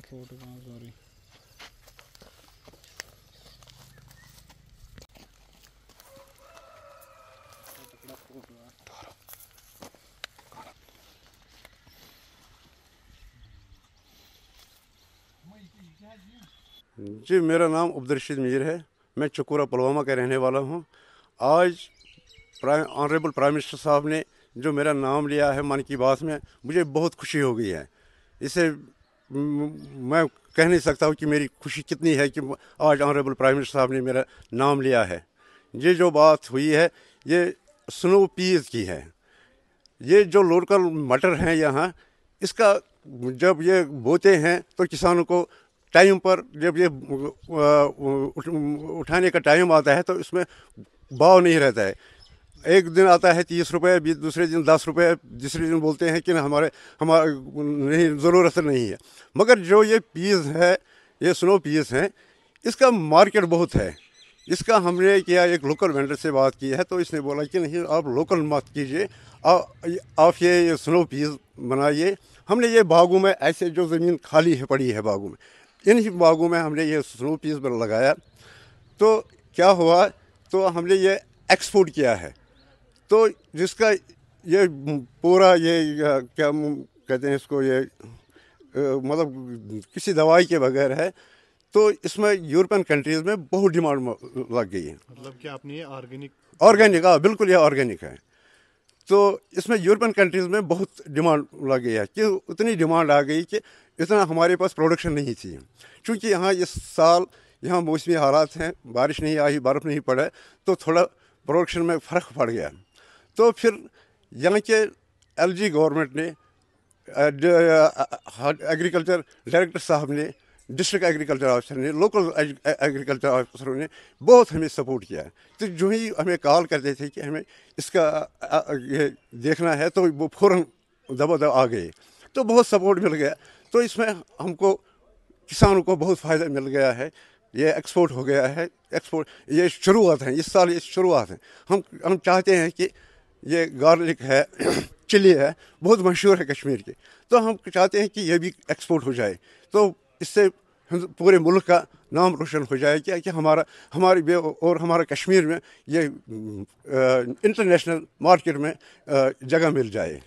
Photo कहाँ sorry जी, मेरा नाम अब्दुलरशीद मीर है। मैं चकुरा, पुलवामा का रहने वाला हूँ। आज प्राइम ऑनरेबल प्राइम मिनिस्टर साहब ने जो मेरा नाम लिया है, मन की बात में, मुझे बहुत खुशी हो गई है। इसे मैं कह नहीं सकता हूँ कि मेरी खुशी कितनी है कि आज ऑनरेबल प्राइम मिनिस्टर साहब ने मेरा नाम लिया है। ये जो बात हुई है, ये स्नो पीज की है। ये जो लोकल मटर हैं यहाँ, इसका जब ये बोते हैं तो किसानों को टाइम पर जब ये उठाने का टाइम आता है तो इसमें भाव नहीं रहता है। एक दिन आता है तीस रुपये दूसरे दिन दस रुपये तीसरे दिन बोलते हैं कि हमारे हमारे नहीं, ज़रूरत नहीं है। मगर जो ये पीस है, ये स्नो पीस हैं, इसका मार्केट बहुत है। इसका हमने किया, एक लोकल वेंडर से बात की है तो इसने बोला कि नहीं, आप लोकल मत कीजिए। आप ये स्नो पीस बनाइए। हमने ये बागों में, ऐसे जो ज़मीन खाली है, पड़ी है बागों में इन ही बागों में हमने ये स्नो पीस लगाया। तो क्या हुआ? तो हमने ये एक्सपोर्ट किया है। तो जिसका ये पूरा ये क्या कहते हैं इसको ये मतलब किसी दवाई के बगैर है तो इसमें यूरोपियन कंट्रीज़ में बहुत डिमांड लग गई है। मतलब कि आपने ये ऑर्गेनिक ऑर्गेनिक हाँ बिल्कुल ये ऑर्गेनिक है। तो इसमें यूरोपियन कंट्रीज़ में बहुत डिमांड लग गई है। कि उतनी डिमांड आ गई कि इतना हमारे पास प्रोडक्शन नहीं थी। क्योंकि यहाँ इस साल यहाँ मौसमी हालात हैं बारिश नहीं आई बर्फ़ नहीं पड़े तो थोड़ा प्रोडक्शन में फ़र्क पड़ गया। तो फिर यहाँ के एलजी गवर्नमेंट ने एग्रीकल्चर डायरेक्टर साहब ने डिस्ट्रिक्ट एग्रीकल्चर ऑफिसर ने लोकल एग्रीकल्चर ऑफिसरों ने बहुत हमें सपोर्ट किया है। तो जो ही हमें कॉल करते थे कि हमें इसका ये देखना है तो वो फ़ौर दबा दबा आ गए। तो बहुत सपोर्ट मिल गया। तो इसमें हमको, किसानों को बहुत फ़ायदा मिल गया है। ये एक्सपोर्ट हो गया है। एक्सपोर्ट ये शुरुआत है। इस साल ये शुरुआत है। हम हम चाहते हैं कि ये गार्लिक है चिली है, बहुत मशहूर है कश्मीर की। तो हम चाहते हैं कि ये भी एक्सपोर्ट हो जाए। तो इससे पूरे मुल्क का नाम रोशन हो जाए क्या कि हमारा, हमारी और हमारा कश्मीर में ये इंटरनेशनल मार्केट में जगह मिल जाए।